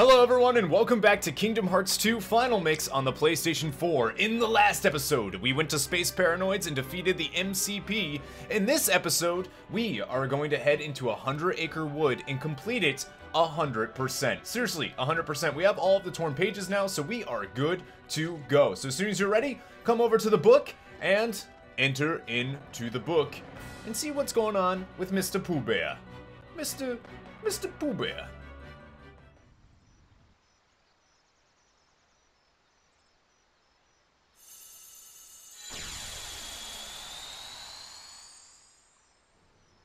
Hello everyone and welcome back to Kingdom Hearts 2 Final Mix on the PlayStation 4. In the last episode, we went to Space Paranoids and defeated the MCP. In this episode, we are going to head into a 100 Acre Wood and complete it 100%. Seriously, 100%. We have all of the torn pages now, so we are good to go. So as soon as you're ready, come over to the book and enter into the book and see what's going on with Mr. Pooh Bear. Mr. Mr. Pooh Bear.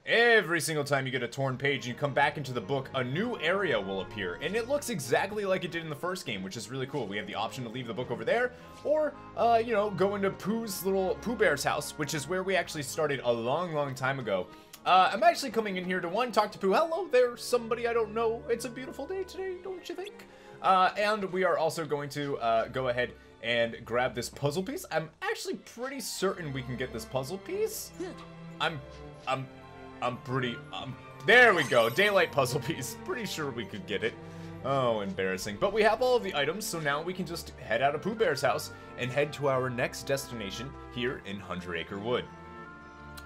Every single time you get a torn page and you come back into the book, a new area will appear, and it looks exactly like it did in the first game, which is really cool. We have the option to leave the book over there, or, uh, you know, go into Pooh's little Pooh Bear's house, which is where we actually started a long, long time ago. Uh, I'm actually coming in here to, one, talk to Pooh. Hello there, somebody I don't know. It's a beautiful day today, don't you think? Uh, and we are also going to, uh, go ahead and grab this puzzle piece. I'm actually pretty certain we can get this puzzle piece. I'm, I'm I'm pretty, um, there we go, daylight puzzle piece. Pretty sure we could get it. Oh, embarrassing. But we have all of the items, so now we can just head out of Pooh Bear's house and head to our next destination here in Hundred Acre Wood.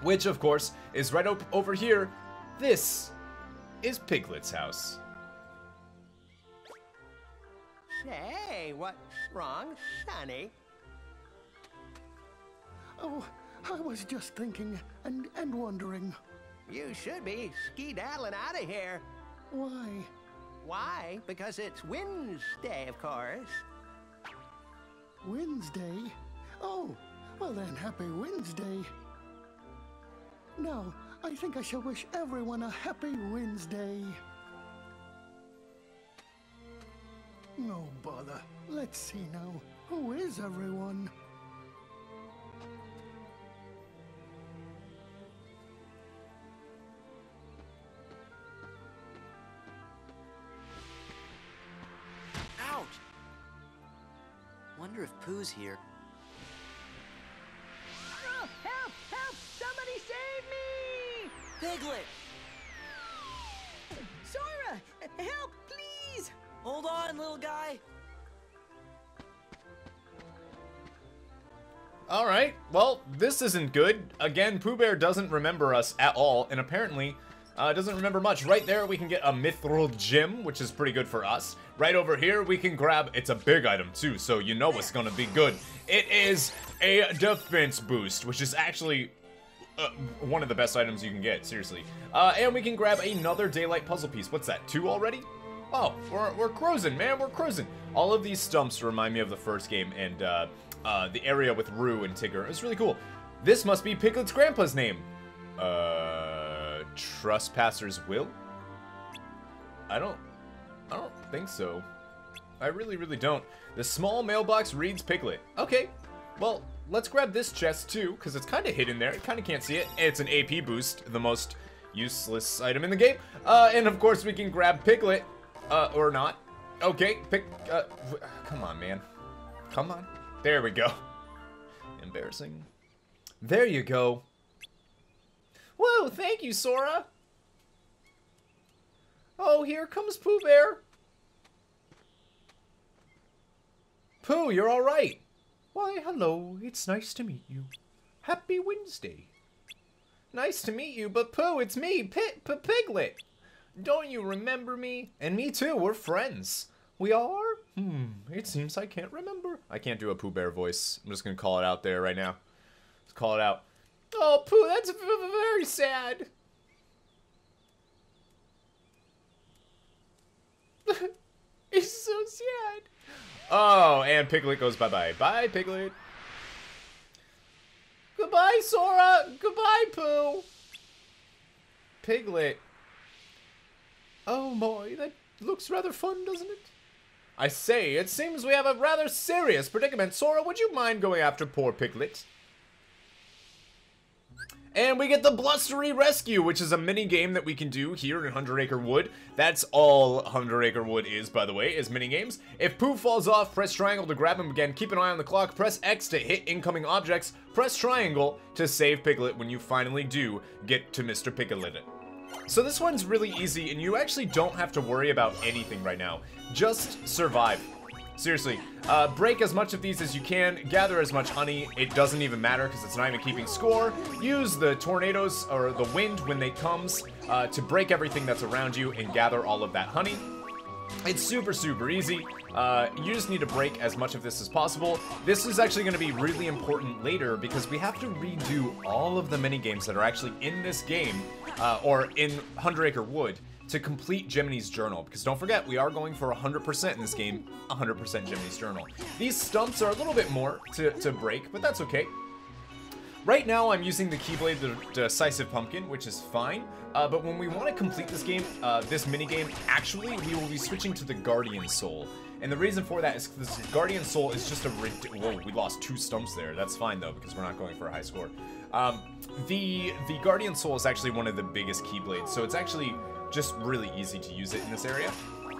Which, of course, is right up over here. This is Piglet's house. Say, what's wrong, Sonny? Oh, I was just thinking and, and wondering. You should be skedaddling out of here. Why? Why? Because it's Wednesday, of course. Wednesday? Oh, well then, happy Wednesday. Now, I think I shall wish everyone a happy Wednesday. No bother. Let's see now. Who is everyone? Wonder if Pooh's here. Oh, help! Help! Somebody save me! Piglet! Sora! Help, please! Hold on, little guy! Alright, well, this isn't good. Again, Pooh Bear doesn't remember us at all, and apparently uh, doesn't remember much. Right there, we can get a Mithril Gem, which is pretty good for us. Right over here, we can grab, it's a big item too, so you know it's gonna be good. It is a defense boost, which is actually uh, one of the best items you can get, seriously. Uh, and we can grab another Daylight Puzzle piece. What's that, two already? Oh, we're, we're cruising, man, we're cruising. All of these stumps remind me of the first game, and uh, uh, the area with Roo and Tigger. It's really cool. This must be Piglet's grandpa's name. Trespasser's Will? I don't, I don't think so. I really, really don't. The small mailbox reads Piglet. Okay, well, let's grab this chest too, because it's kind of hidden there. You kind of can't see it. It's an AP boost, the most useless item in the game. Uh, and of course we can grab Piglet, uh, or not. Okay, pick, uh, come on, man. Come on. There we go. Embarrassing. There you go. Whoa, thank you, Sora. Oh, here comes Pooh Bear. Pooh, you're all right. Why, hello. It's nice to meet you. Happy Wednesday. Nice to meet you, but Pooh, it's me, Pit P Piglet. Don't you remember me? And me too, we're friends. We are? Hmm, it seems I can't remember. I can't do a Pooh Bear voice. I'm just gonna call it out there right now. Let's call it out. Oh, Pooh, that's very sad. it's so sad. Oh, and Piglet goes bye-bye. Bye, Piglet. Goodbye, Sora. Goodbye, Pooh. Piglet. Oh boy, that looks rather fun, doesn't it? I say, it seems we have a rather serious predicament. Sora, would you mind going after poor Piglet? And we get the Blustery Rescue, which is a mini game that we can do here in Hundred Acre Wood. That's all Hundred Acre Wood is, by the way, is mini games. If Pooh falls off, press triangle to grab him again. Keep an eye on the clock. Press X to hit incoming objects. Press triangle to save Piglet when you finally do get to Mr. Piglet. So this one's really easy, and you actually don't have to worry about anything right now. Just survive. Seriously, uh, break as much of these as you can, gather as much honey, it doesn't even matter because it's not even keeping score. Use the tornadoes or the wind when they comes uh, to break everything that's around you and gather all of that honey. It's super, super easy. Uh, you just need to break as much of this as possible. This is actually going to be really important later because we have to redo all of the mini games that are actually in this game uh, or in Hundred Acre Wood to complete Jiminy's Journal. Because don't forget, we are going for 100% in this game, 100% Jiminy's Journal. These stumps are a little bit more to, to break, but that's okay. Right now, I'm using the Keyblade, the Decisive Pumpkin, which is fine. Uh, but when we want to complete this game, uh, this mini game, actually, we will be switching to the Guardian Soul. And the reason for that is this Guardian Soul is just a Whoa, we lost two stumps there. That's fine, though, because we're not going for a high score. Um, the, the Guardian Soul is actually one of the biggest Keyblades, so it's actually just really easy to use it in this area.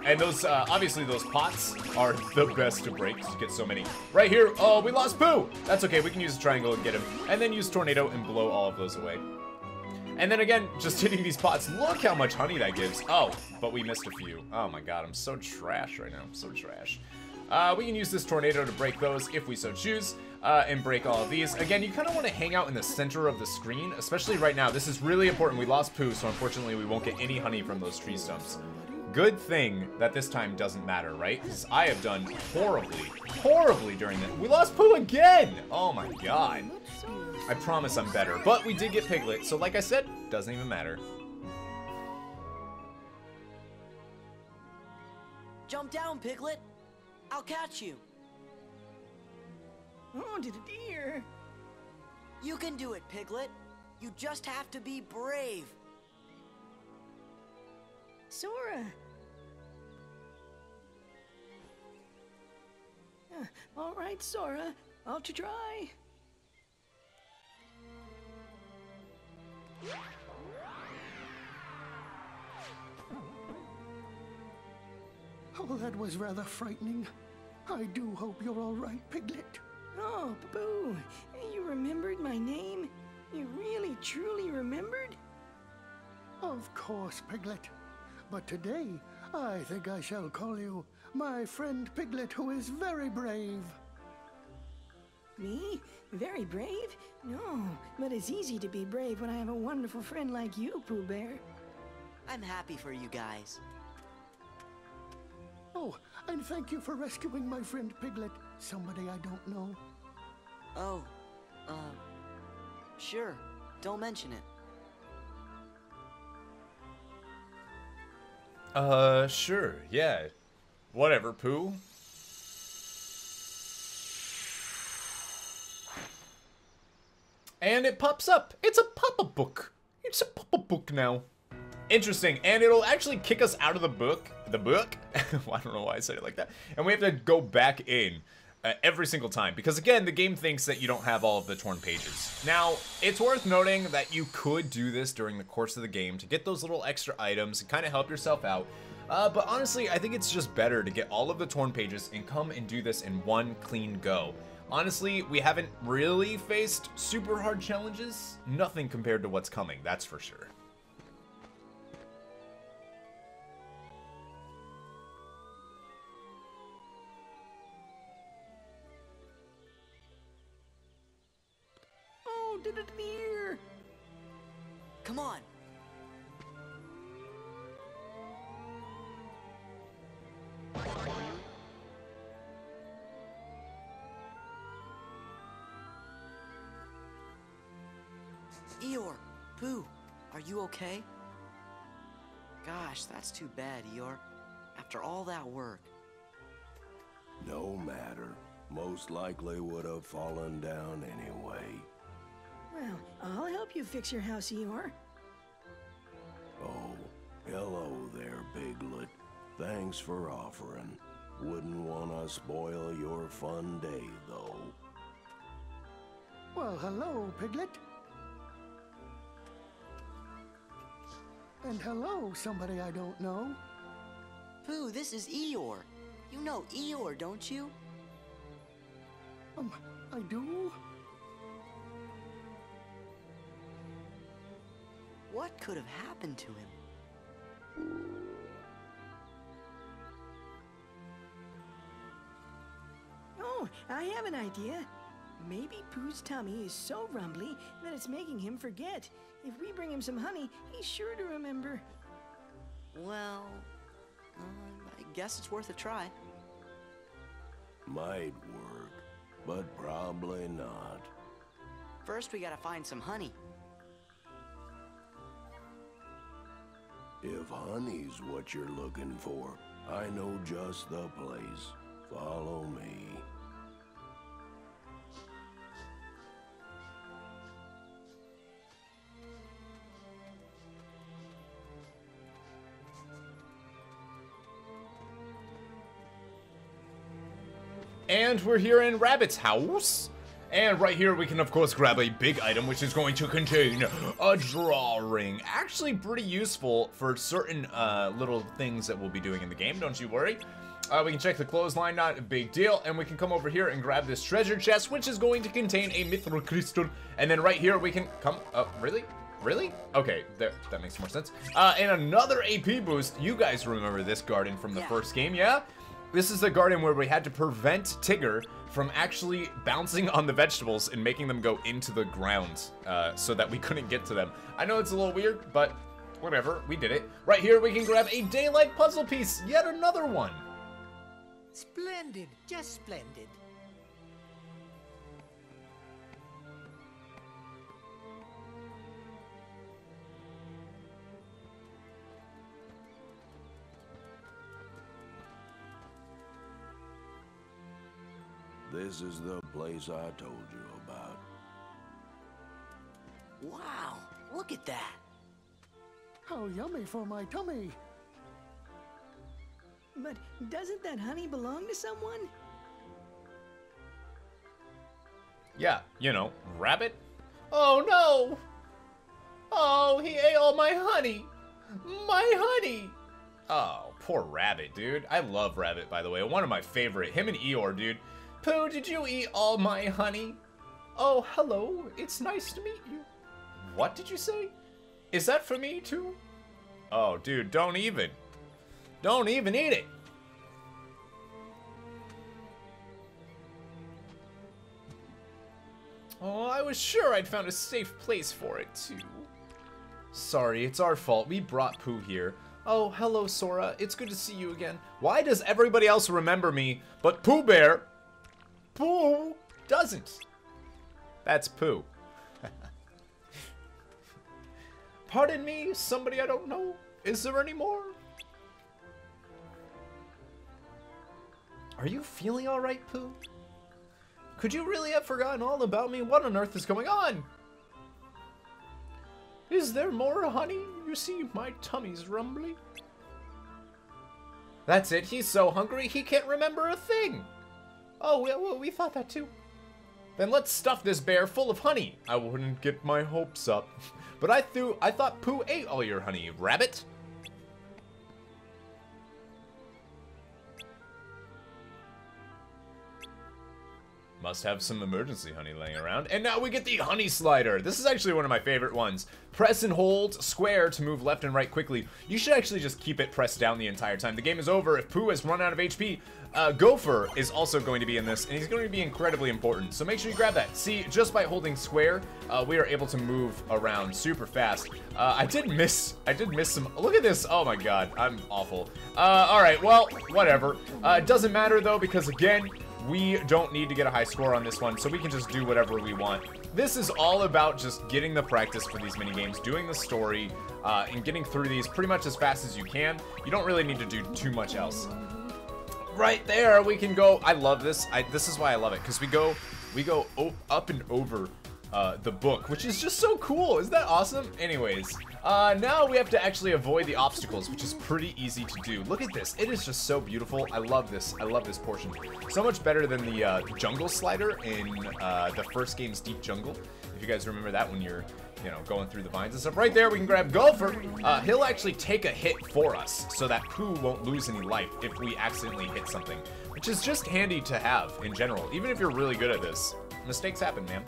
And those, uh, obviously those pots are the best to break because you get so many. Right here, oh, we lost Pooh! That's okay, we can use a triangle and get him. And then use Tornado and blow all of those away. And then again, just hitting these pots. Look how much honey that gives. Oh, but we missed a few. Oh my god, I'm so trash right now. I'm so trash. Uh, we can use this tornado to break those if we so choose, uh, and break all of these. Again, you kind of want to hang out in the center of the screen, especially right now. This is really important. We lost Pooh, so unfortunately we won't get any honey from those tree stumps. Good thing that this time doesn't matter, right? Because I have done horribly, horribly during this. We lost Pooh again! Oh my god. I promise I'm better. But we did get Piglet, so like I said, doesn't even matter. Jump down, Piglet. I'll catch you. Oh, did a deer. You can do it, Piglet. You just have to be brave. Sora. Uh, all right, Sora. I'll try. Oh, that was rather frightening. I do hope you're all right, Piglet. Oh, Pooh, you remembered my name? You really, truly remembered? Of course, Piglet. But today, I think I shall call you my friend Piglet, who is very brave. Me? Very brave? No, but it's easy to be brave when I have a wonderful friend like you, Pooh Bear. I'm happy for you guys. Oh, and thank you for rescuing my friend Piglet, somebody I don't know. Oh, uh, sure. Don't mention it. Uh, sure, yeah. Whatever, Pooh. And it pops up. It's a pop-up book. It's a pop-up book now. Interesting, and it'll actually kick us out of the book. The book? well, I don't know why I said it like that. And we have to go back in uh, every single time. Because again, the game thinks that you don't have all of the torn pages. Now, it's worth noting that you could do this during the course of the game to get those little extra items and kind of help yourself out. Uh, but honestly, I think it's just better to get all of the torn pages and come and do this in one clean go. Honestly, we haven't really faced super hard challenges. Nothing compared to what's coming, that's for sure. Did deer! Come on. Eeyore, Pooh, are you okay? Gosh, that's too bad, Eeyore. After all that work. No matter. Most likely would have fallen down anyway. Well, I'll help you fix your house, Eeyore. Oh, hello there, Piglet. Thanks for offering. Wouldn't want to spoil your fun day, though. Well, hello, Piglet. And hello, somebody I don't know. Pooh, this is Eeyore. You know Eeyore, don't you? Um, I do? What could have happened to him? Oh, I have an idea. Maybe Pooh's tummy is so rumbly that it's making him forget. If we bring him some honey, he's sure to remember. Well, uh, I guess it's worth a try. Might work, but probably not. First, we gotta find some honey. If honey's what you're looking for, I know just the place. Follow me. And we're here in Rabbit's house. And right here we can of course grab a big item which is going to contain a drawing. Actually pretty useful for certain uh, little things that we'll be doing in the game, don't you worry. Uh, we can check the clothesline, not a big deal. And we can come over here and grab this treasure chest which is going to contain a mithril crystal. And then right here we can come, uh, really? Really? Okay, there, that makes more sense. Uh, and another AP boost. You guys remember this garden from the Yeah. first game, yeah? This is the garden where we had to prevent Tigger from actually bouncing on the vegetables and making them go into the ground uh, so that we couldn't get to them. I know it's a little weird, but whatever, we did it. Right here, we can grab a daylight puzzle piece, yet another one. Splendid, just splendid. This is the place I told you about. Wow, look at that. How yummy for my tummy. But doesn't that honey belong to someone? Yeah, you know, rabbit. Oh no! Oh, he ate all my honey! My honey! Oh, poor Rabbit, dude. I love Rabbit, by the way. One of my favorite. Him and Eeyore, dude. Pooh, did you eat all my honey? Oh, hello. It's nice to meet you. What did you say? Is that for me, too? Oh, dude, don't even. Don't even eat it. Oh, I was sure I'd found a safe place for it, too. Sorry, it's our fault. We brought Pooh here. Oh, hello, Sora. It's good to see you again. Why does everybody else remember me, but Pooh Bear, Pooh, doesn't? That's Pooh. Pardon me, somebody I don't know. Is there any more? Are you feeling alright, Pooh? Could you really have forgotten all about me? What on earth is going on? Is there more honey? You see, my tummy's rumbly. That's it. He's so hungry he can't remember a thing. Oh, well, we thought that too. Then let's stuff this bear full of honey. I wouldn't get my hopes up. But I threw I thought Pooh ate all your honey, rabbit. Must have some emergency honey laying around. And now we get the honey slider. This is actually one of my favorite ones. Press and hold square to move left and right quickly. You should actually just keep it pressed down the entire time. The game is over if Pooh has run out of HP. Uh, Gopher is also going to be in this, and he's going to be incredibly important. So make sure you grab that. See, just by holding square, uh, we are able to move around super fast. Uh, I did miss, I did miss some, look at this. Oh my god, I'm awful. Uh, all right, well, whatever. Uh, it doesn't matter though, because again, we don't need to get a high score on this one, so we can just do whatever we want. This is all about just getting the practice for these mini games, doing the story, uh, and getting through these pretty much as fast as you can. You don't really need to do too much else. Right there, we can go. I love this. I, this is why I love it because we go, we go up and over uh, the book, which is just so cool. Isn't that awesome? Anyways, uh, now we have to actually avoid the obstacles, which is pretty easy to do. Look at this. It is just so beautiful. I love this. I love this portion. So much better than the uh, jungle slider in uh, the first game's Deep Jungle. If you guys remember that when you're, you know, going through the vines and stuff. Right there, we can grab Gopher. Uh, he'll actually take a hit for us so that Pooh won't lose any life if we accidentally hit something, which is just handy to have in general. Even if you're really good at this, mistakes happen, man.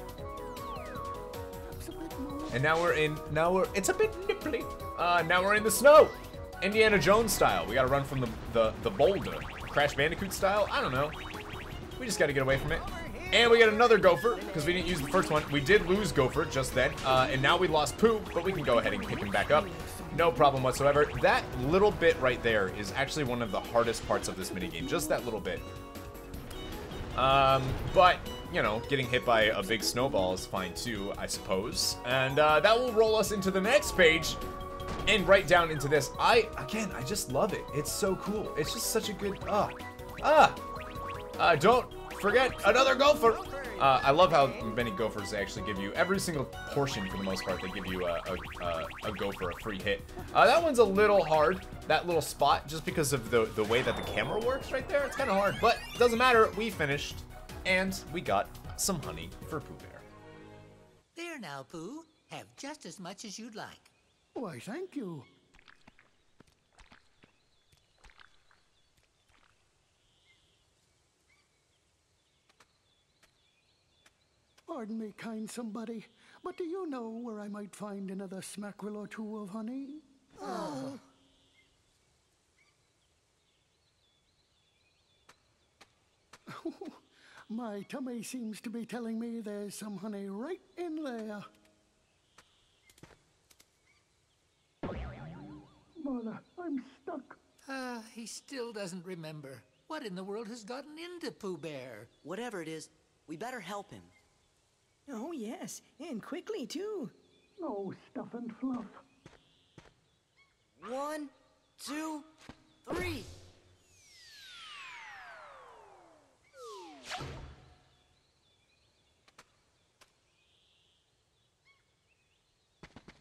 And now we're in, now we're, it's a bit nipply. Uh, now we're in the snow. Indiana Jones style. We gotta run from the, the, the boulder. Crash Bandicoot style? I don't know. We just gotta get away from it. And we get another Gopher, because we didn't use the first one. We did lose Gopher just then, uh, and now we lost Pooh, but we can go ahead and pick him back up. No problem whatsoever. That little bit right there is actually one of the hardest parts of this minigame, just that little bit. Um, but, you know, getting hit by a big snowball is fine too, I suppose. And uh, that will roll us into the next page and right down into this. I, again, I just love it. It's so cool. It's just such a good, ah, ah. Uh, don't forget another gopher. Uh, I love how many gophers they actually give you. Every single portion, for the most part, they give you a, a, a, a gopher, a free hit. Uh, that one's a little hard, that little spot, just because of the, the way that the camera works right there. It's kind of hard, but it doesn't matter. We finished, and we got some honey for Pooh Bear. There now, Pooh. Have just as much as you'd like. Why, thank you. Pardon me, kind somebody, but do you know where I might find another smackerel or two of honey? Oh. My tummy seems to be telling me there's some honey right in there. Mother, I'm stuck. Ah, he still doesn't remember. What in the world has gotten into Pooh Bear? Whatever it is, we better help him. Oh, yes, and quickly, too. Oh, stuff and fluff. One, two, three.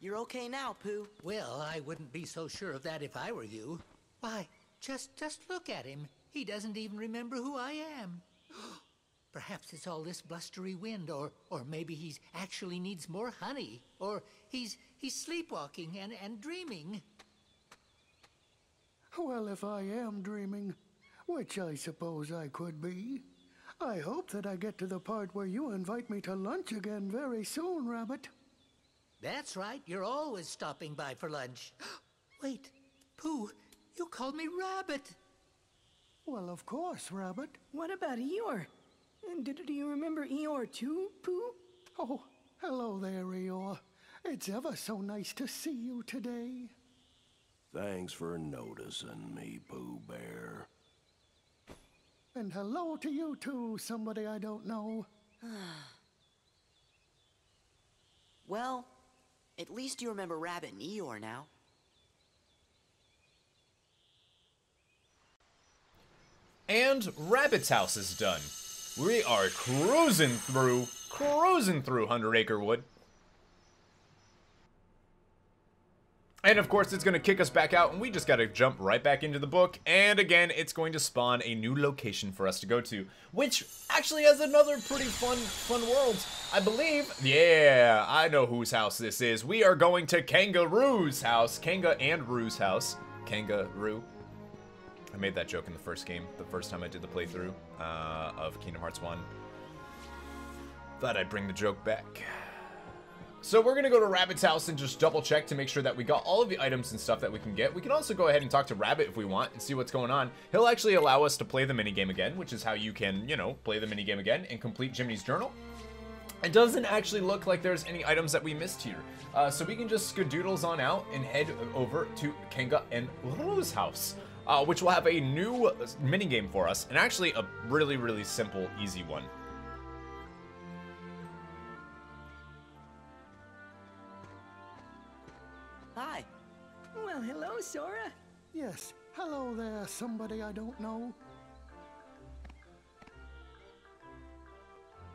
You're okay now, Pooh. Well, I wouldn't be so sure of that if I were you. Why, just just look at him. He doesn't even remember who I am. Perhaps it's all this blustery wind, or or maybe he's actually needs more honey, or he's he's sleepwalking and, and dreaming. Well, if I am dreaming, which I suppose I could be, I hope that I get to the part where you invite me to lunch again very soon, Rabbit. That's right, you're always stopping by for lunch. Wait, Pooh, you called me Rabbit. Well, of course, Rabbit. What about Eeyore? And do, do you remember Eeyore too, Pooh? Oh, hello there, Eeyore. It's ever so nice to see you today. Thanks for noticing me, Pooh Bear. And hello to you too, somebody I don't know. Well, at least you remember Rabbit and Eeyore now. And Rabbit's house is done. We are cruising through, cruising through Hundred Acre Wood. And of course, it's going to kick us back out, and we just got to jump right back into the book. And again, it's going to spawn a new location for us to go to, which actually has another pretty fun, fun world. I believe, yeah, I know whose house this is. We are going to Kangaroo's house. Kanga and Roo's house. Kangaroo. I made that joke in the first game, the first time I did the playthrough uh, of Kingdom Hearts 1. Thought I'd bring the joke back. So we're gonna go to Rabbit's house and just double check to make sure that we got all of the items and stuff that we can get. We can also go ahead and talk to Rabbit if we want and see what's going on. He'll actually allow us to play the minigame again, which is how you can, you know, play the minigame again and complete Jiminy's journal. It doesn't actually look like there's any items that we missed here. Uh, so we can just skadoodles on out and head over to Kanga and Roo's house. Uh, which will have a new minigame for us, and actually a really, really simple, easy one. Hi. Well, hello, Sora. Yes, hello there, somebody I don't know.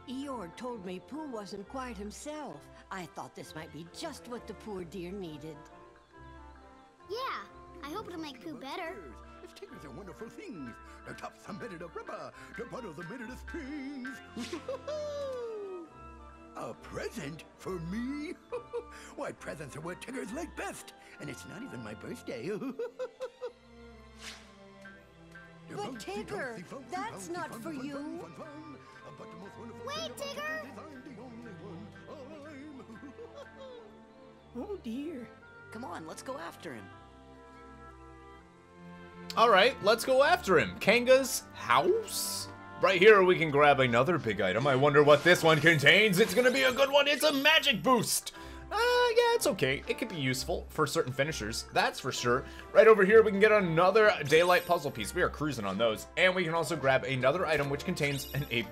Eeyore told me Pooh wasn't quite himself. I thought this might be just what the poor dear needed. Yeah, I hope it'll make Pooh better. If Tiggers are wonderful things, the tops are made of rubber, the bottoms are made of springs. A present for me? Why, presents are what Tiggers like best, and it's not even my birthday. But Tigger, that's not for you. Wait, Tigger! Oh dear. Come on, let's go after him. All right, let's go after him. Kanga's house? Right here, we can grab another big item. I wonder what this one contains. It's gonna be a good one. It's a magic boost. Uh, yeah, it's okay. It could be useful for certain finishers, that's for sure. Right over here, we can get another daylight puzzle piece. We are cruising on those. And we can also grab another item which contains an AP,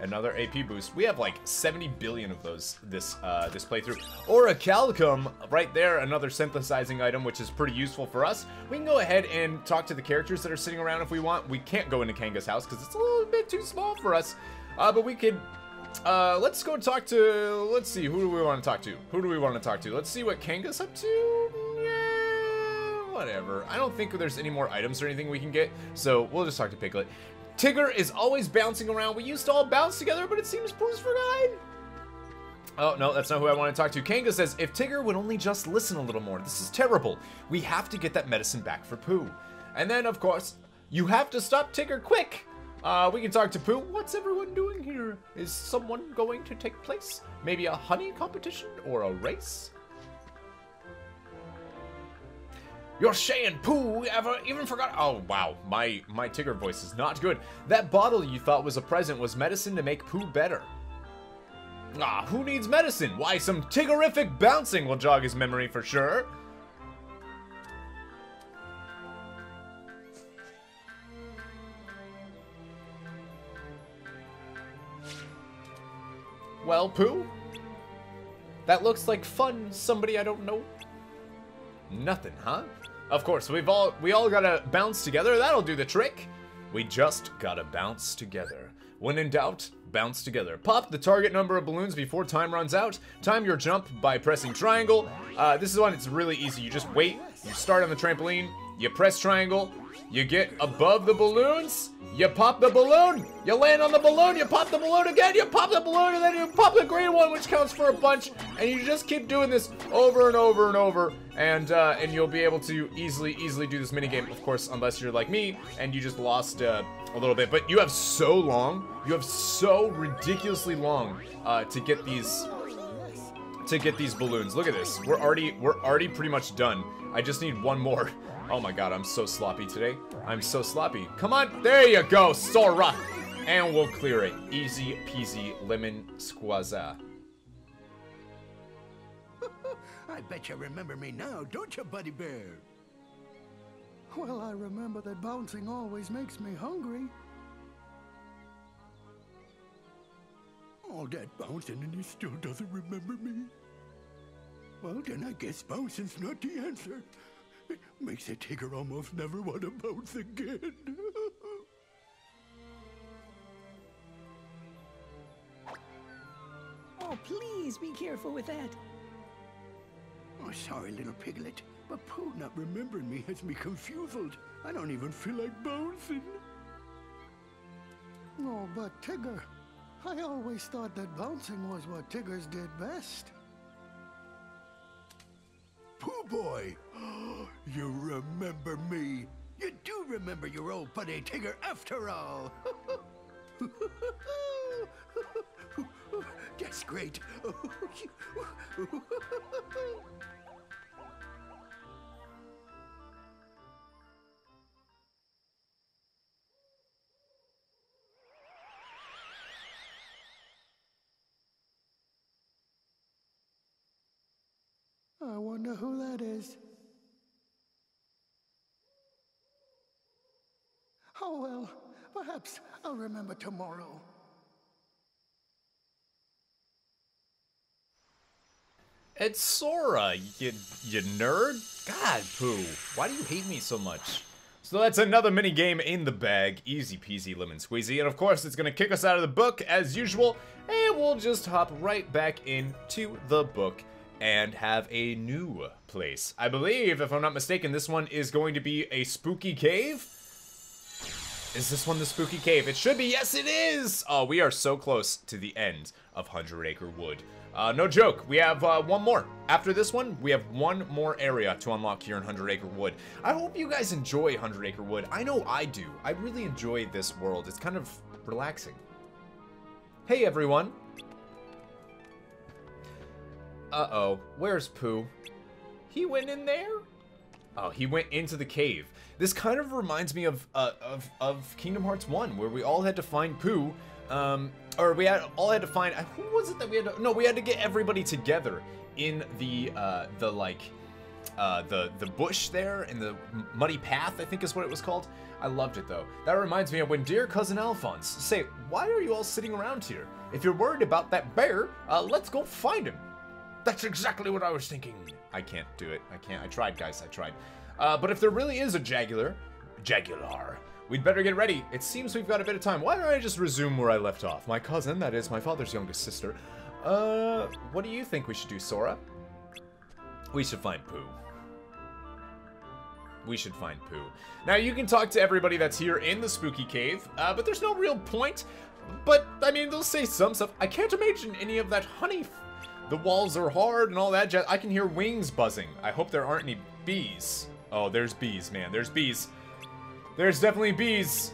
another AP boost. We have like 70 billion of those this uh, this playthrough. Orichalcum right there, another synthesizing item, which is pretty useful for us. We can go ahead and talk to the characters that are sitting around if we want. We can't go into Kanga's house because it's a little bit too small for us. Uh, but we could uh, let's go talk to, let's see, who do we want to talk to? Who do we want to talk to? Let's see what Kanga's up to. Yeah, whatever. I don't think there's any more items or anything we can get, so we'll just talk to Piglet. Tigger is always bouncing around. We used to all bounce together, but it seems Pooh's forgotten. Oh, no, that's not who I want to talk to. Kanga says, if Tigger would only just listen a little more. This is terrible. We have to get that medicine back for Pooh. And then, of course, you have to stop Tigger quick. Uh, we can talk to Pooh. What's everyone doing here? Is someone going to take place? Maybe a honey competition or a race? You're saying Pooh ever even forgot? Oh wow, my my Tigger voice is not good. That bottle you thought was a present was medicine to make Pooh better. Ah, who needs medicine? Why, some Tiggerific bouncing will jog his memory for sure. Well, Pooh? That looks like fun, somebody I don't know. Nothing, huh? Of course, we've all we all gotta bounce together, that'll do the trick. We just gotta bounce together. When in doubt, bounce together. Pop the target number of balloons before time runs out. Time your jump by pressing triangle. Uh, this is one, it's really easy. You just wait, you start on the trampoline, you press triangle, you get above the balloons, you pop the balloon, you land on the balloon, you pop the balloon again, you pop the balloon, and then you pop the green one, which counts for a bunch, and you just keep doing this over and over and over, and uh, and you'll be able to easily, easily do this minigame, of course, unless you're like me, and you just lost uh, a little bit, but you have so long, you have so ridiculously long uh, to get these to get these balloons. Look at this. We're already we're already pretty much done. I just need one more. Oh my god, I'm so sloppy today. I'm so sloppy. Come on, there you go, Sora. And we'll clear it. Easy peasy lemon squaza. I bet you remember me now, don't you, Buddy Bear? Well, I remember that bouncing always makes me hungry. All that bouncing and he still doesn't remember me. Well, then I guess bouncing's not the answer. It makes a Tigger almost never want to bounce again. Oh, please be careful with that. oh, sorry, little piglet. But Pooh not remembering me has me confused. I don't even feel like bouncing. Oh, but Tigger, I always thought that bouncing was what Tiggers did best. Pooh boy, you remember me. You do remember your old buddy Tigger after all. That's great. I wonder who that is. Oh well, perhaps I'll remember tomorrow. It's Sora, you, you nerd. God, Pooh, why do you hate me so much? So that's another mini game in the bag. Easy peasy lemon squeezy. And of course, it's gonna kick us out of the book as usual. And we'll just hop right back into the book and have a new place. I believe, if I'm not mistaken, this one is going to be a spooky cave. Is this one the spooky cave? It should be. Yes, it is. Oh, we are so close to the end of Hundred Acre Wood. Uh, no joke. We have uh, one more. After this one, we have one more area to unlock here in Hundred Acre Wood. I hope you guys enjoy Hundred Acre Wood. I know I do. I really enjoy this world. It's kind of relaxing. Hey, everyone. Uh-oh. Where's Pooh? He went in there? Oh, he went into the cave. This kind of reminds me of uh, of of Kingdom Hearts 1, where we all had to find Pooh, um, or we had all had to find. uh, Who was it that we had to? No, we had to get everybody together in the uh, the like uh, the the bush there in the muddy path. I think is what it was called. I loved it though. That reminds me of when dear cousin Alphonse say, "Why are you all sitting around here? If you're worried about that bear, uh, let's go find him." That's exactly what I was thinking. I can't do it. I can't. I tried, guys. I tried. Uh, but if there really is a Jagular, Jagular, we'd better get ready. It seems we've got a bit of time. Why don't I just resume where I left off? My cousin, that is my father's youngest sister. Uh, what do you think we should do, Sora? We should find Pooh. We should find Pooh. Now, you can talk to everybody that's here in the spooky cave, uh, but there's no real point. But, I mean, they'll say some stuff. I can't imagine any of that honey. The walls are hard and all that jazz. I can hear wings buzzing. I hope there aren't any bees. Oh, there's bees, man. There's bees. There's definitely bees.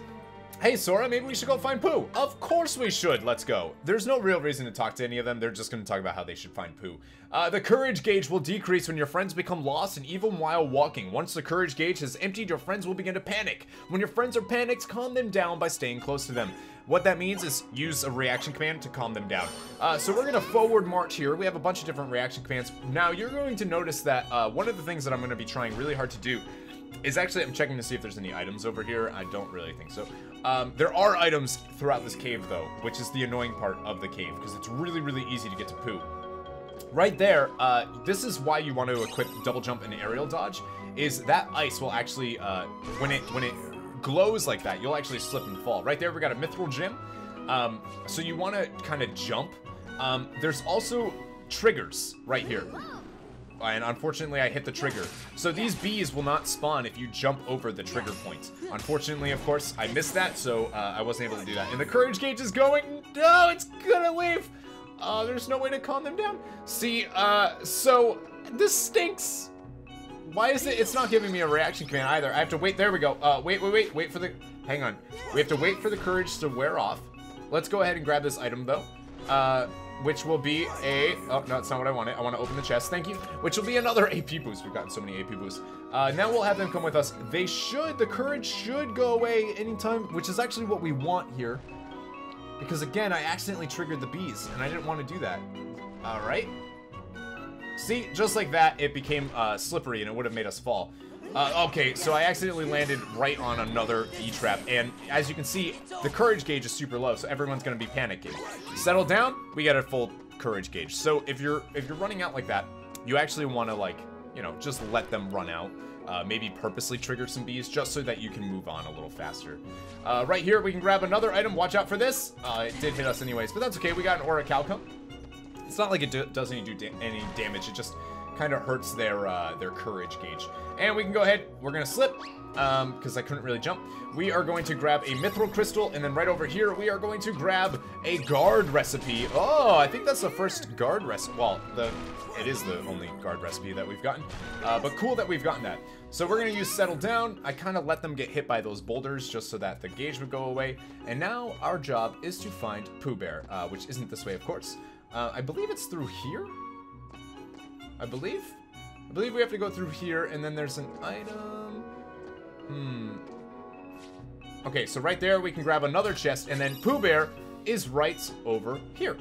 Hey, Sora, maybe we should go find Pooh. Of course we should. Let's go. There's no real reason to talk to any of them. They're just going to talk about how they should find Pooh. Uh, the courage gauge will decrease when your friends become lost and even while walking. Once the courage gauge has emptied, your friends will begin to panic. When your friends are panicked, calm them down by staying close to them. What that means is use a reaction command to calm them down. Uh, so we're going to forward march here. We have a bunch of different reaction commands. Now, you're going to notice that uh, one of the things that I'm going to be trying really hard to do is actually I'm checking to see if there's any items over here. I don't really think so. Um, there are items throughout this cave though, which is the annoying part of the cave because it's really really easy to get to Pooh. Right there, uh, this is why you want to equip double jump and aerial dodge. Is that ice will actually uh, when it when it glows like that, you'll actually slip and fall. Right there, we got a mithril gem. Um, so you want to kind of jump. Um, there's also triggers right here and unfortunately I hit the trigger. So these bees will not spawn if you jump over the trigger point. Unfortunately, of course, I missed that, so uh, I wasn't able to do that. And the courage gauge is going, no, it's gonna leave. Uh, there's no way to calm them down. See, uh, so this stinks. Why is it, it's not giving me a reaction command either. I have to wait, there we go. Uh, wait, wait, wait, wait for the, hang on. We have to wait for the courage to wear off. Let's go ahead and grab this item though. Which will be a, oh, no, it's not what I wanted. I want to open the chest, thank you. Which will be another AP boost. We've gotten so many AP boosts. Uh, now we'll have them come with us. They should, the courage should go away anytime, which is actually what we want here. Because again, I accidentally triggered the bees, and I didn't want to do that. All right. See, just like that, it became uh, slippery, and it would have made us fall. Uh, okay, so I accidentally landed right on another E-trap, and as you can see, the courage gauge is super low, so everyone's gonna be panicking. Settle down, we got a full courage gauge. So if you're if you're running out like that, you actually want to like, you know, just let them run out. Uh, maybe purposely trigger some bees just so that you can move on a little faster. Uh, right here, we can grab another item. Watch out for this. Uh, it did hit us anyways, but that's okay. We got an Orichalcum. It's not like it do, doesn't do da any damage. It just kind of hurts their uh, their courage gauge. And we can go ahead. We're gonna slip Um, because I couldn't really jump. We are going to grab a mithril crystal, and then right over here we are going to grab a guard recipe. Oh, I think that's the first guard recipe. Well, the it is the only guard recipe that we've gotten. Uh, but cool that we've gotten that. So we're gonna use settle down. I kind of let them get hit by those boulders just so that the gauge would go away. And now our job is to find Pooh Bear, uh, which isn't this way, of course. Uh, I believe it's through here. I believe. I believe we have to go through here, and then there's an item. Hmm. Okay, so right there we can grab another chest, and then Pooh Bear is right over here.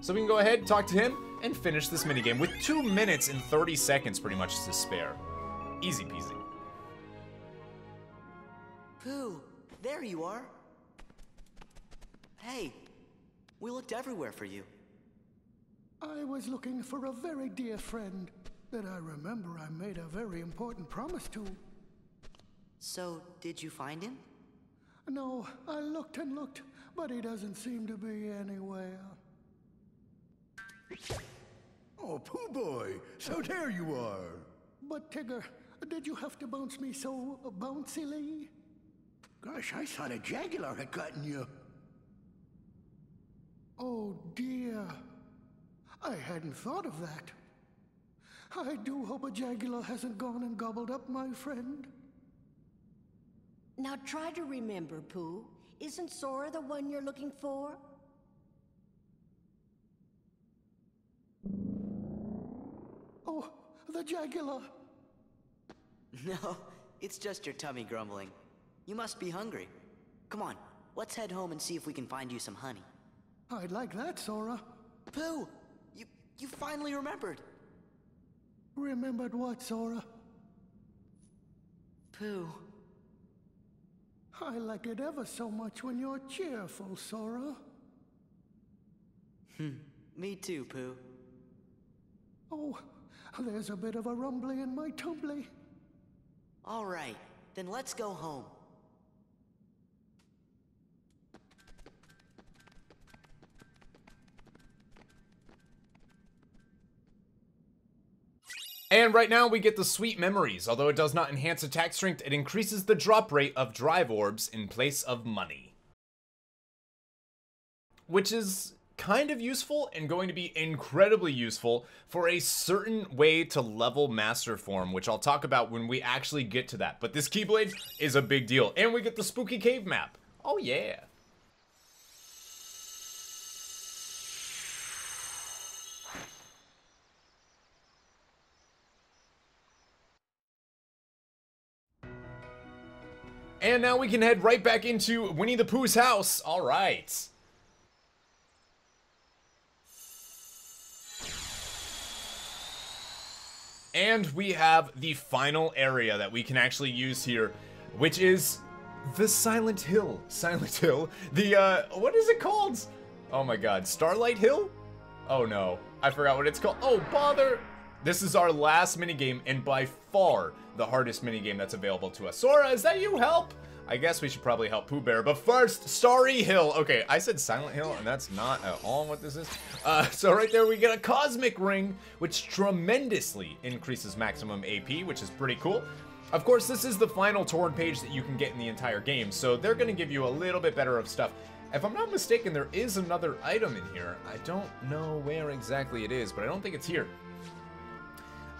So we can go ahead, talk to him, and finish this minigame with 2 minutes and 30 seconds pretty much to spare. Easy peasy. Pooh, there you are. Hey, we looked everywhere for you. I was looking for a very dear friend that I remember I made a very important promise to. So, did you find him? No, I looked and looked, but he doesn't seem to be anywhere. Oh, Pooh Boy, so there you are. But Tigger, did you have to bounce me so bouncily? Gosh, I thought a Jaguar had gotten you. Oh dear. I hadn't thought of that. I do hope a Jaguar hasn't gone and gobbled up my friend. Now try to remember, Pooh. Isn't Sora the one you're looking for? Oh, the Jagular. No, it's just your tummy grumbling. You must be hungry. Come on, let's head home and see if we can find you some honey. I'd like that, Sora. Pooh! You, finally remembered! Remembered what, Sora? Pooh. I like it ever so much when you're cheerful, Sora. Hmm. Me too, Pooh. Oh, there's a bit of a rumbly in my tumbly. All right, then let's go home. And right now we get the Sweet Memories. Although it does not enhance attack strength, it increases the drop rate of drive orbs in place of money. Which is kind of useful and going to be incredibly useful for a certain way to level Master Form, which I'll talk about when we actually get to that. But this Keyblade is a big deal. And we get the Spooky Cave map. Oh yeah. And now we can head right back into Winnie the Pooh's house. All right. And we have the final area that we can actually use here, which is the Silent Hill. Silent Hill. The, uh, what is it called? Oh my god, Starlight Hill? Oh no, I forgot what it's called. Oh, bother! This is our last minigame, and by far the hardest minigame that's available to us. Sora, is that you? Help! I guess we should probably help Pooh Bear, but first, Starry Hill. Okay, I said Silent Hill, and that's not at all what this is. Uh, so right there, we get a Cosmic Ring, which tremendously increases maximum AP, which is pretty cool. Of course, this is the final torn page that you can get in the entire game, so they're going to give you a little bit better of stuff. If I'm not mistaken, there is another item in here. I don't know where exactly it is, but I don't think it's here.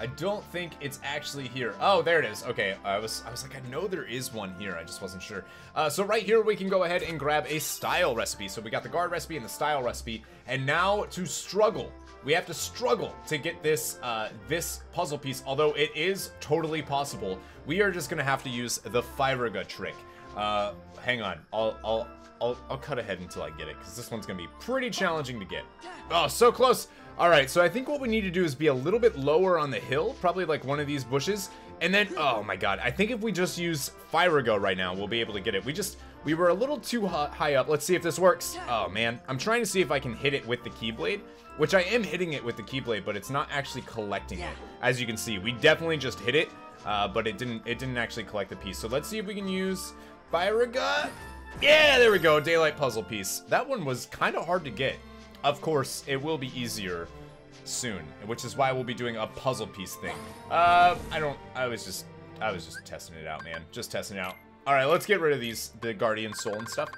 I don't think it's actually here. Oh, there it is. Okay, I was I was like, I know there is one here. I just wasn't sure. Uh, so right here, we can go ahead and grab a style recipe. So we got the guard recipe and the style recipe. And now to struggle. We have to struggle to get this uh, this puzzle piece, although it is totally possible. We are just gonna have to use the Firaga trick. Uh, hang on, I'll I'll I'll, I'll cut ahead until I get it, because this one's gonna be pretty challenging to get. Oh, so close. All right, so I think what we need to do is be a little bit lower on the hill, probably like one of these bushes. And then, oh my god, I think if we just use Firaga right now, we'll be able to get it. We just, we were a little too high up. Let's see if this works. Oh man, I'm trying to see if I can hit it with the Keyblade, which I am hitting it with the Keyblade, but it's not actually collecting it. As you can see, we definitely just hit it, uh, but it didn't, it didn't actually collect the piece. So let's see if we can use Firaga. Yeah, there we go, Daylight Puzzle piece. That one was kind of hard to get. Of course, it will be easier soon, which is why we'll be doing a puzzle piece thing. Uh, I don't, I was just, I was just testing it out, man. Just testing it out. All right, let's get rid of these, the Guardian Soul and stuff.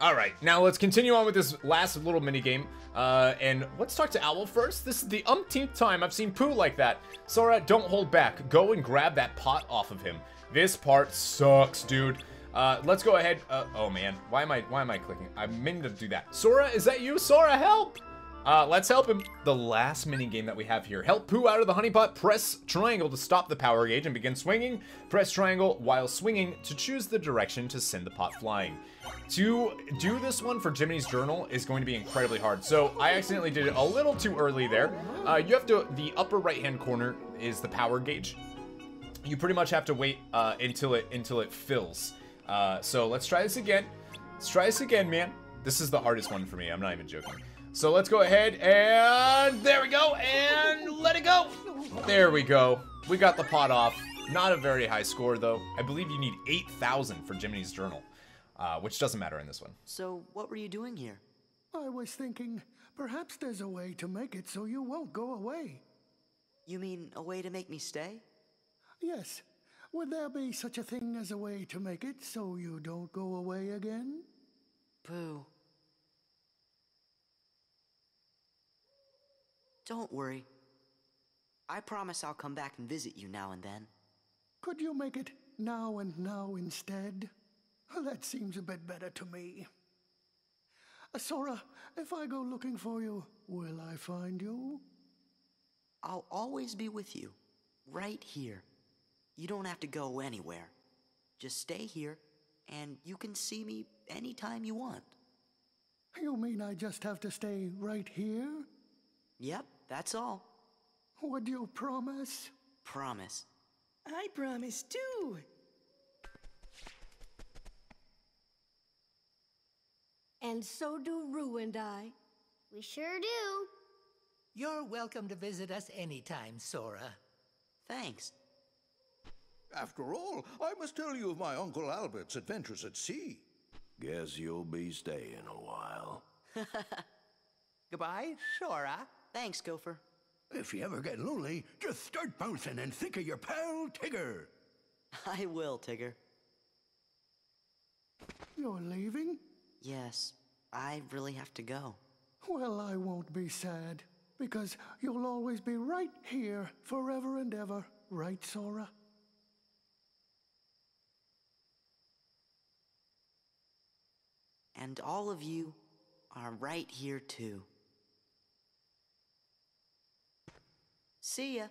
All right, now let's continue on with this last little mini game. Uh, and let's talk to Owl first. This is the umpteenth time I've seen Pooh like that. Sora, don't hold back. Go and grab that pot off of him. This part sucks, dude. Uh, let's go ahead. Uh, oh man, why am I why am I clicking? I meant to do that. Sora, is that you? Sora, help! Uh, let's help him. The last mini game that we have here. Help Pooh out of the honey pot. Press triangle to stop the power gauge and begin swinging. Press triangle while swinging to choose the direction to send the pot flying. To do this one for Jiminy's Journal is going to be incredibly hard. So I accidentally did it a little too early there. Uh, you have to, the upper right hand corner is the power gauge. You pretty much have to wait uh, until it until it fills. Uh, so let's try this again. Let's try this again, man. This is the hardest one for me. I'm not even joking. So let's go ahead and there we go. And let it go. There we go. We got the pot off. Not a very high score though. I believe you need 8,000 for Jiminy's Journal, uh, which doesn't matter in this one. So, what were you doing here? I was thinking, perhaps there's a way to make it so you won't go away. You mean a way to make me stay? Yes. Would there be such a thing as a way to make it so you don't go away again? Pooh. Don't worry. I promise I'll come back and visit you now and then. Could you make it now and now instead? That seems a bit better to me. Sora, if I go looking for you, will I find you? I'll always be with you, right here. You don't have to go anywhere. Just stay here, and you can see me anytime you want. You mean I just have to stay right here? Yep, that's all. Would you promise? Promise. I promise too. And so do Roo and I. We sure do. You're welcome to visit us anytime, Sora. Thanks. After all, I must tell you of my Uncle Albert's adventures at sea. Guess you'll be staying a while. Goodbye, Sora. Thanks, Gopher. If you ever get lonely, just start bouncing and think of your pal Tigger. I will, Tigger. You're leaving? Yes, I really have to go. Well, I won't be sad, because you'll always be right here forever and ever, right, Sora? And all of you are right here too. See ya.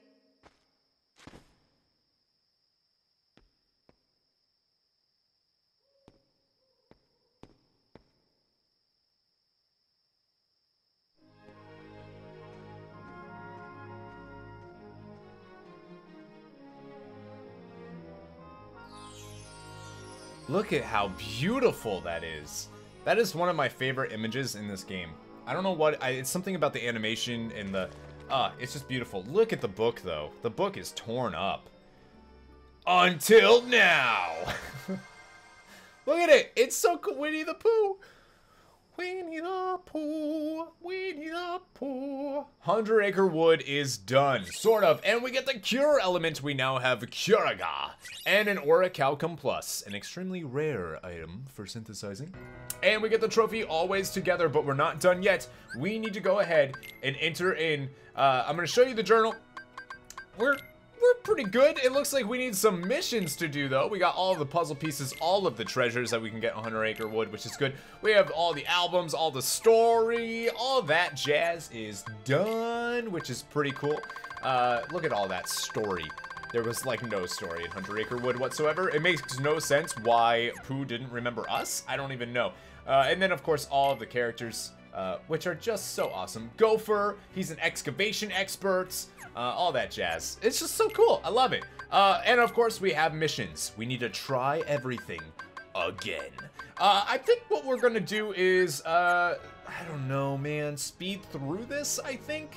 Look at how beautiful that is. That is one of my favorite images in this game. I don't know what, I, it's something about the animation and the, uh, it's just beautiful. Look at the book though. The book is torn up. Until now. Look at it. It's so cool. Winnie the Pooh. Winnie the Pooh. Winnie the Pooh. Hundred Acre Wood is done. Sort of. And we get the cure element. We now have Curaga. And an Orichalcum Plus. An extremely rare item for synthesizing. And we get the trophy always together, but we're not done yet. We need to go ahead and enter in. Uh, I'm going to show you the journal. We're we're pretty good. It looks like we need some missions to do, though. We got all the puzzle pieces, all of the treasures that we can get on Hundred Acre Wood, which is good. We have all the albums, all the story, all that jazz is done, which is pretty cool. Uh, look at all that story. There was like no story in Hundred Acre Wood whatsoever. It makes no sense why Pooh didn't remember us. I don't even know. Uh, and then, of course, all of the characters, uh, which are just so awesome. Gopher, he's an excavation expert uh, all that jazz. It's just so cool. I love it. Uh, and of course, we have missions. We need to try everything again. Uh, I think what we're gonna do is, uh, I don't know, man, speed through this, I think.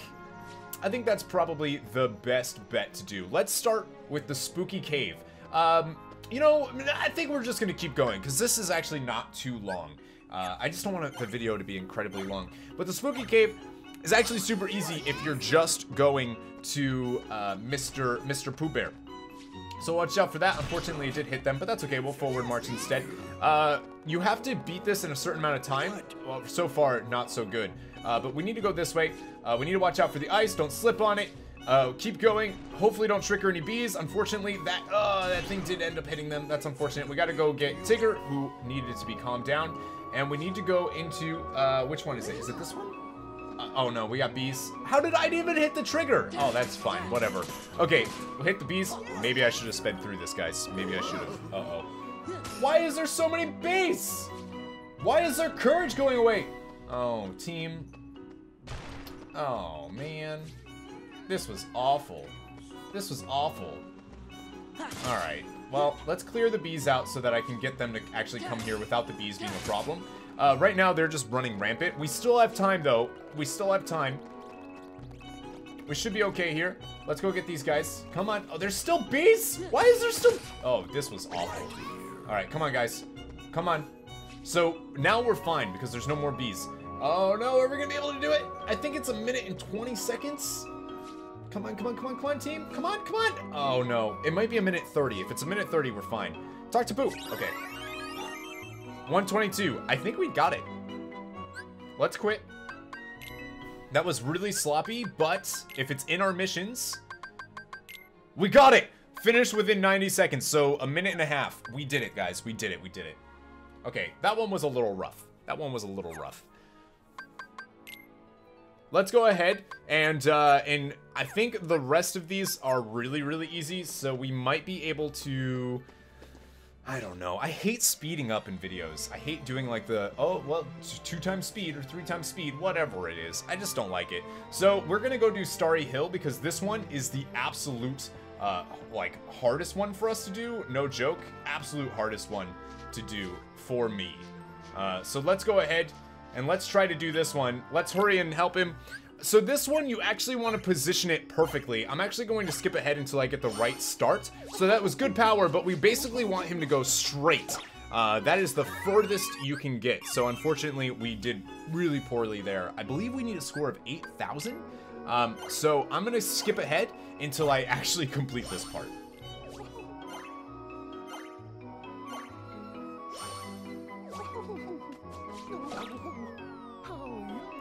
I think that's probably the best bet to do. Let's start with the spooky cave. Um, you know, I think we're just gonna keep going, because this is actually not too long. Uh, I just don't want the video to be incredibly long. But the spooky cave, is actually super easy if you're just going to uh, Mr. Mr. Pooh Bear. So watch out for that. Unfortunately, it did hit them, but that's okay. We'll forward march instead. Uh, you have to beat this in a certain amount of time. Well, so far, not so good. Uh, but we need to go this way. Uh, we need to watch out for the ice. Don't slip on it. Uh, keep going. Hopefully don't trigger any bees. Unfortunately, that uh, that thing did end up hitting them. That's unfortunate. We got to go get Tigger, who needed to be calmed down. And we need to go into, uh, which one is it? Is it this one? Uh, oh no, we got bees. How did I even hit the trigger? Oh, that's fine, whatever. Okay, we'll hit the bees. Maybe I should have sped through this, guys. Maybe I should have. Uh-oh. Why is there so many bees? Why is their courage going away? Oh, team. Oh, man. This was awful. This was awful. Alright, well, let's clear the bees out so that I can get them to actually come here without the bees being a problem. Uh, right now, they're just running rampant. We still have time, though. We still have time. We should be okay here. Let's go get these guys. Come on. Oh, there's still bees? Why is there still... Oh, this was awful. All right, come on, guys. Come on. So, now we're fine because there's no more bees. Oh, no. Are we going to be able to do it? I think it's a minute and 20 seconds. Come on, come on, come on, come on, team. Come on, come on. Oh, no. It might be a minute 30. If it's a minute 30, we're fine. Talk to Boo. Okay. 122. I think we got it. Let's quit. That was really sloppy, but if it's in our missions, we got it! Finished within 90 seconds, so a minute and a half. We did it, guys. We did it. We did it. Okay, that one was a little rough. That one was a little rough. let's go ahead and uh, and I think the rest of these are really really easy. So we might be able to. I don't know. I hate speeding up in videos. I hate doing like the, oh, well, two times speed or three times speed, whatever it is. I just don't like it. So we're gonna go do Starry Hill because this one is the absolute, uh, like, hardest one for us to do. No joke. Absolute hardest one to do for me. Uh, so let's go ahead and let's try to do this one. Let's hurry and help him. So this one, you actually want to position it perfectly. I'm actually going to skip ahead until I get the right start. So that was good power, but we basically want him to go straight. Uh, that is the furthest you can get. So unfortunately, we did really poorly there. I believe we need a score of 8,000. Um, so I'm going to skip ahead until I actually complete this part.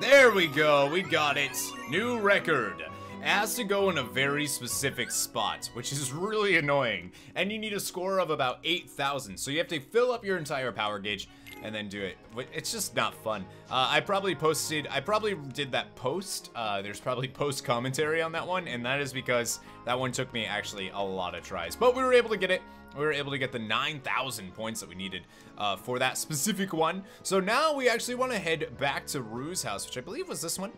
There we go, we got it. New record. It has to go in a very specific spot, which is really annoying. And you need a score of about 8,000. So you have to fill up your entire power gauge and then do it. It's just not fun. Uh, I probably posted, I probably did that post. Uh, there's probably post commentary on that one, and that is because that one took me actually a lot of tries. But we were able to get it. We were able to get the 9,000 points that we needed uh, for that specific one. So now we actually want to head back to Roo's house, which I believe was this one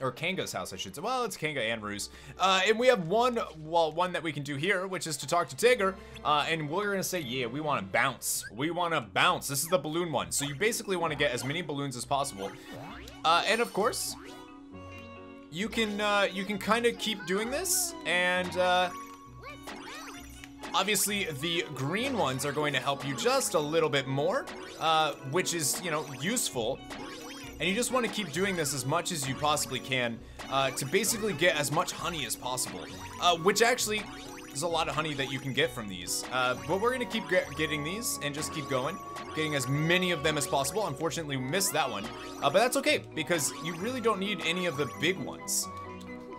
or Kanga's house, I should say. Well, it's Kanga and Roo's. Uh, and we have one, well, one that we can do here, which is to talk to Tigger. Uh, and we're gonna say, yeah, we wanna bounce. We wanna bounce. This is the balloon one. So you basically wanna get as many balloons as possible. Uh, and of course, you can, uh, you can kind of keep doing this. And, uh, Obviously, the green ones are going to help you just a little bit more, uh, which is, you know, useful. And you just want to keep doing this as much as you possibly can uh, to basically get as much honey as possible. Uh, which actually, there's a lot of honey that you can get from these. Uh, but we're going to keep get getting these and just keep going. Getting as many of them as possible. Unfortunately, we missed that one. Uh, but that's okay, because you really don't need any of the big ones.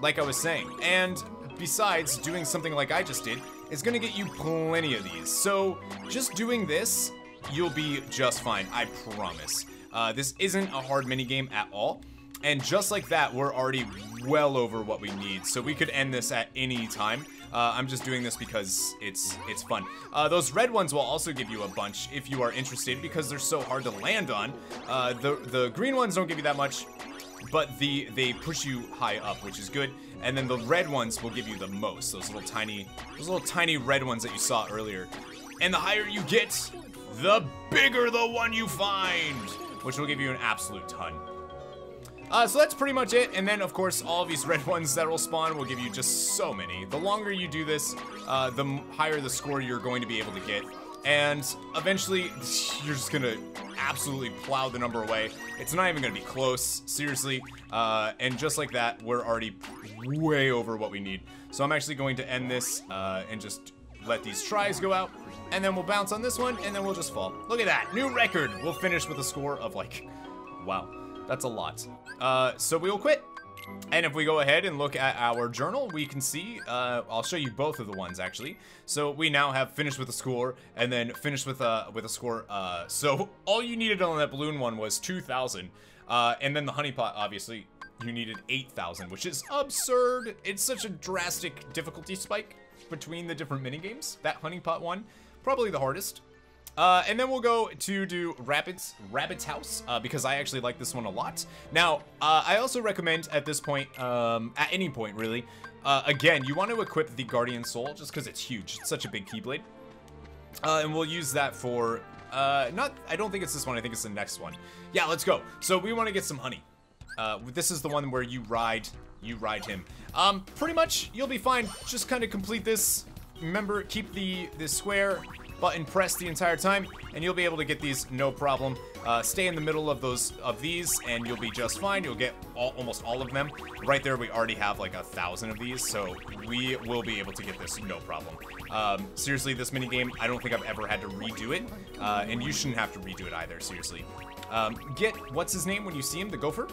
Like I was saying. And besides, doing something like I just did is to get you plenty of these. So just doing this, you'll be just fine. I promise. Uh, this isn't a hard minigame at all. And just like that, we're already well over what we need. So we could end this at any time. Uh, I'm just doing this because it's it's fun. Uh, those red ones will also give you a bunch if you are interested because they're so hard to land on. Uh, the, the green ones don't give you that much, but the they push you high up, which is good. And then the red ones will give you the most. Those little tiny, those little tiny red ones that you saw earlier. And the higher you get, the bigger the one you find which will give you an absolute ton. Uh, so that's pretty much it, and then of course all these red ones that will spawn will give you just so many. The longer you do this, uh, the higher the score you're going to be able to get, and eventually you're just gonna absolutely plow the number away. It's not even gonna be close, seriously, uh, and just like that, we're already way over what we need. So I'm actually going to end this uh, and just let these tries go out, and then we'll bounce on this one, and then we'll just fall. Look at that, new record. We'll finish with a score of like, wow, that's a lot. Uh, so we will quit. And if we go ahead and look at our journal, we can see, uh, I'll show you both of the ones actually. So we now have finished with a score and then finished with a, with a score. Uh, so all you needed on that balloon one was 2,000. Uh, and then the honeypot, obviously, you needed 8,000, which is absurd. It's such a drastic difficulty spike between the different minigames. That honeypot one, probably the hardest. Uh, and then we'll go to do Rabbit's, Rabbit's House, uh, because I actually like this one a lot. Now, uh, I also recommend at this point, um, at any point really, uh, again, you want to equip the Guardian Soul, just because it's huge. It's such a big Keyblade. Uh, and we'll use that for, uh, not, I don't think it's this one, I think it's the next one. Yeah, let's go. So we want to get some honey. this is the one where you ride, you ride him. Um, pretty much, you'll be fine. Just kind of complete this. Remember, keep the, the square button pressed the entire time, and you'll be able to get these no problem. Uh, stay in the middle of those of these, and you'll be just fine. You'll get all, almost all of them. Right there, we already have like a thousand of these, so we will be able to get this no problem. Um, seriously, this mini game, I don't think I've ever had to redo it, uh, and you shouldn't have to redo it either, seriously. Um, get, what's his name when you see him? The Gopher?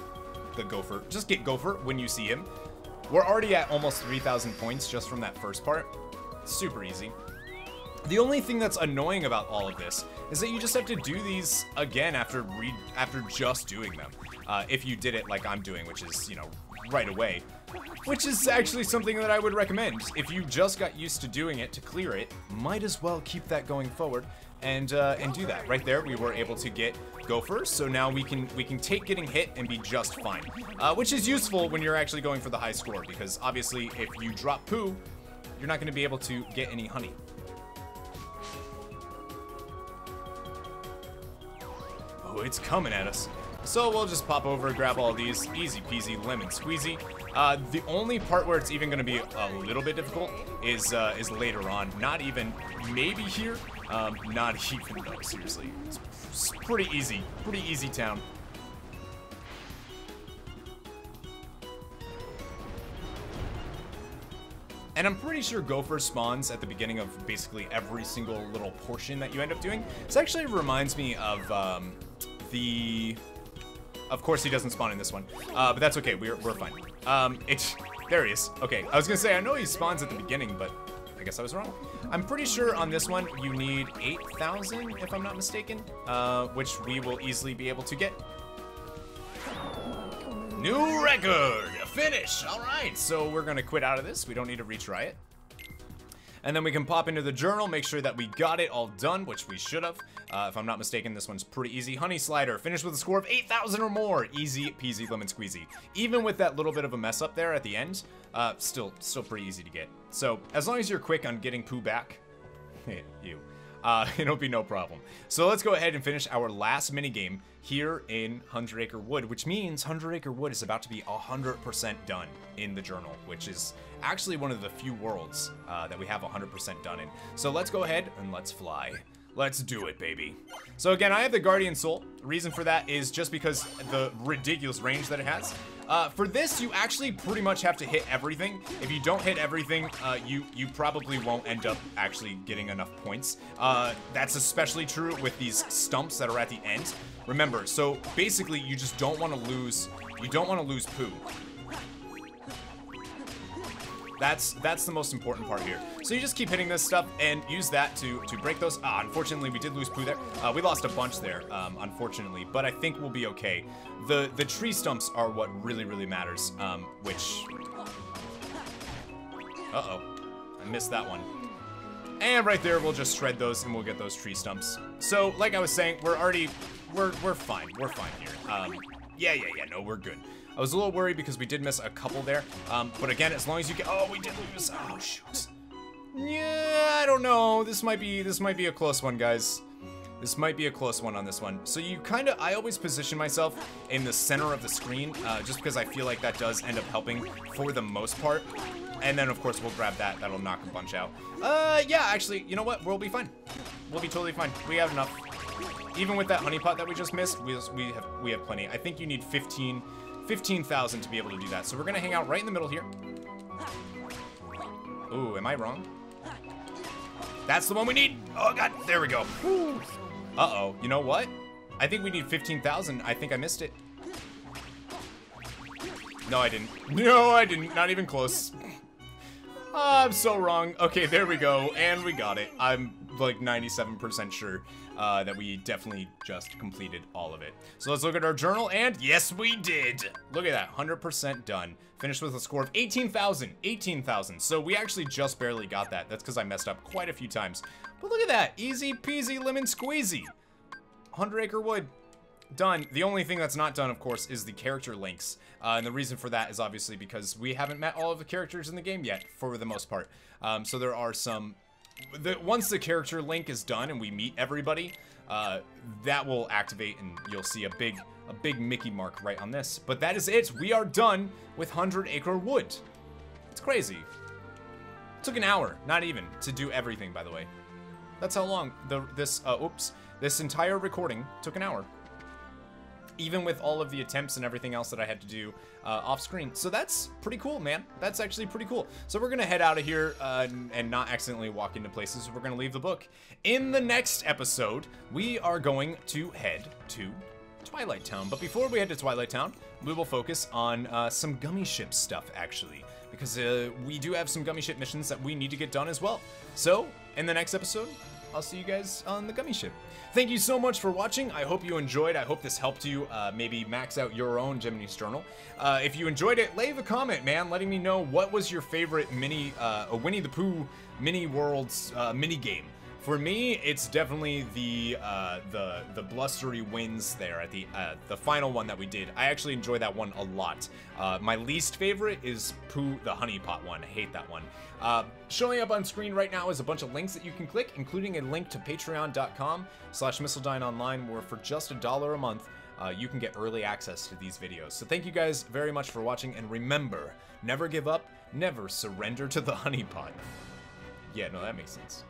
The Gopher. Just get Gopher when you see him. We're already at almost 3,000 points just from that first part. Super easy. The only thing that's annoying about all of this is that you just have to do these again after re after just doing them. Uh, if you did it like I'm doing, which is, you know, right away. Which is actually something that I would recommend. If you just got used to doing it to clear it, might as well keep that going forward and uh, and do that. Right there, we were able to get Gopher, so now we can we can take getting hit and be just fine. Uh, which is useful when you're actually going for the high score, because obviously if you drop Pooh, you're not going to be able to get any honey. It's coming at us. So we'll just pop over, grab all these, easy peasy, lemon squeezy. Uh, the only part where it's even going to be a little bit difficult is uh, is later on. Not even, maybe here, um, not even though, seriously. It's, it's pretty easy, pretty easy town. And I'm pretty sure Gopher spawns at the beginning of basically every single little portion that you end up doing. This actually reminds me of um, the... Of course he doesn't spawn in this one, uh, but that's okay, we're, we're fine. Um, it's... There he is. Okay, I was gonna say, I know he spawns at the beginning, but I guess I was wrong. I'm pretty sure on this one you need 8,000, if I'm not mistaken, uh, which we will easily be able to get. New record! Finish! Alright, so we're gonna quit out of this. We don't need to retry Riot. And then we can pop into the journal, make sure that we got it all done, which we should have. Uh, if I'm not mistaken, this one's pretty easy. Honey Slider, finished with a score of 8,000 or more. Easy peasy lemon squeezy. Even with that little bit of a mess up there at the end, uh, still, still pretty easy to get. So, as long as you're quick on getting Pooh back, you, uh, it'll be no problem. So let's go ahead and finish our last mini game here in Hundred Acre Wood, which means Hundred Acre Wood is about to be 100% done in the journal, which is actually one of the few worlds uh, that we have 100% done in. So let's go ahead and let's fly. Let's do it, baby. So again, I have the Guardian Soul. The reason for that is just because the ridiculous range that it has. Uh, for this, you actually pretty much have to hit everything. If you don't hit everything, uh, you, you probably won't end up actually getting enough points. Uh, that's especially true with these stumps that are at the end. Remember, so basically you just don't want to lose, you don't want to lose Pooh. That's that's the most important part here. So you just keep hitting this stuff and use that to to break those. Ah, unfortunately, we did lose Pooh there. Uh, we lost a bunch there, um, unfortunately, but I think we'll be okay. The the tree stumps are what really really matters. Um, which, uh oh, I missed that one. And right there, we'll just shred those and we'll get those tree stumps. So, like I was saying, we're already, we're we're fine. We're fine here. Um, yeah, yeah, yeah. No, we're good. I was a little worried because we did miss a couple there. Um, but again, as long as you get, oh, we did lose. Oh, shoot. Yeah, I don't know. This might be, this might be a close one, guys. This might be a close one on this one. So you kind of, I always position myself in the center of the screen, uh, just because I feel like that does end up helping for the most part. And then, of course, we'll grab that. That'll knock a bunch out. Uh, yeah, actually, you know what? We'll be fine. We'll be totally fine. We have enough. Even with that honeypot that we just missed, we, we have we have plenty. I think you need 15 15,000 to be able to do that. So we're gonna hang out right in the middle here. Ooh, am I wrong? That's the one we need. Oh god, there we go. Uh-oh, you know what? I think we need 15,000. I think I missed it. No, I didn't. No, I didn't. Not even close. Oh, I'm so wrong. Okay, there we go. And we got it. I'm like 97% sure uh, that we definitely just completed all of it. So let's look at our journal, and yes, we did. Look at that, 100% done. Finished with a score of 18,000, 18,000. So we actually just barely got that. That's because I messed up quite a few times. But look at that, easy peasy lemon squeezy. 100 acre wood, done. The only thing that's not done, of course, is the character links. Uh, and the reason for that is obviously because we haven't met all of the characters in the game yet, for the most part. Um, so there are some the, once the character link is done and we meet everybody, uh, that will activate and you'll see a big, a big Mickey mark right on this. But that is it. We are done with 100 Acre Wood. It's crazy. It took an hour, not even, to do everything, by the way. That's how long the this, uh, oops, this entire recording took an hour even with all of the attempts and everything else that I had to do uh, off screen. So that's pretty cool, man. That's actually pretty cool. So we're gonna head out of here uh, and not accidentally walk into places. We're gonna leave the book. In the next episode, we are going to head to Twilight Town. But before we head to Twilight Town, we will focus on uh, some gummy ship stuff, actually. Because uh, we do have some gummy ship missions that we need to get done as well. So, in the next episode, I'll see you guys on the gummy ship. Thank you so much for watching. I hope you enjoyed. I hope this helped you uh, maybe max out your own Jiminy's Journal. Uh, if you enjoyed it, leave a comment, man, letting me know what was your favorite mini, uh, Winnie the Pooh mini worlds uh, mini game. For me, it's definitely the uh, the the blustery winds there at the uh, the final one that we did. I actually enjoy that one a lot. Uh, my least favorite is Pooh the Honey Pot one. I hate that one. Uh, showing up on screen right now is a bunch of links that you can click, including a link to patreon.com slash Online, where for just a dollar a month, uh, you can get early access to these videos. So thank you guys very much for watching, and remember, never give up, never surrender to the honey pot. Yeah, no, that makes sense.